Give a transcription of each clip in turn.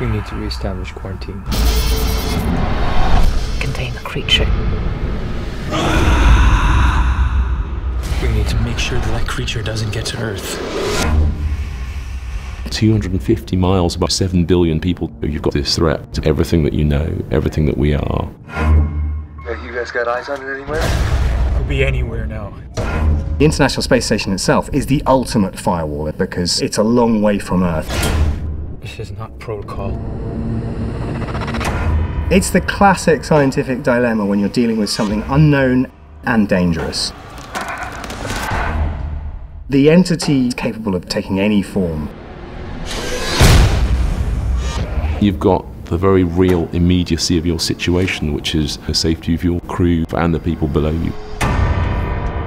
We need to re-establish quarantine. Contain the creature. We need to make sure that that creature doesn't get to Earth. 250 miles above 7 billion people. You've got this threat to everything that you know, everything that we are. You guys got eyes on it anywhere? It could be anywhere now. The International Space Station itself is the ultimate firewall because it's a long way from Earth. This is not protocol. It's the classic scientific dilemma when you're dealing with something unknown and dangerous. The entity is capable of taking any form. You've got the very real immediacy of your situation, which is the safety of your crew and the people below you.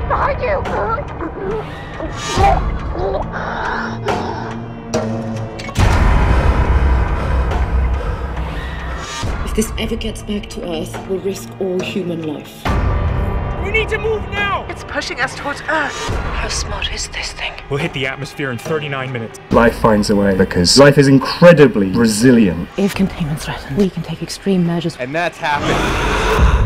Behind you! If this ever gets back to Earth, we'll risk all human life. We need to move now! It's pushing us towards Earth. How smart is this thing? We'll hit the atmosphere in 39 minutes. Life finds a way because life is incredibly resilient. If containment's threatened, we can take extreme measures. And that's happening.